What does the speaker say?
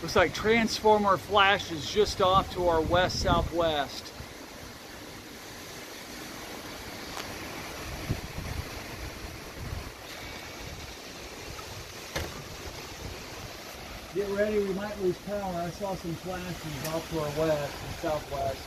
Looks like transformer flash is just off to our west-southwest. Get ready, we might lose power. I saw some flashes off to our west and southwest.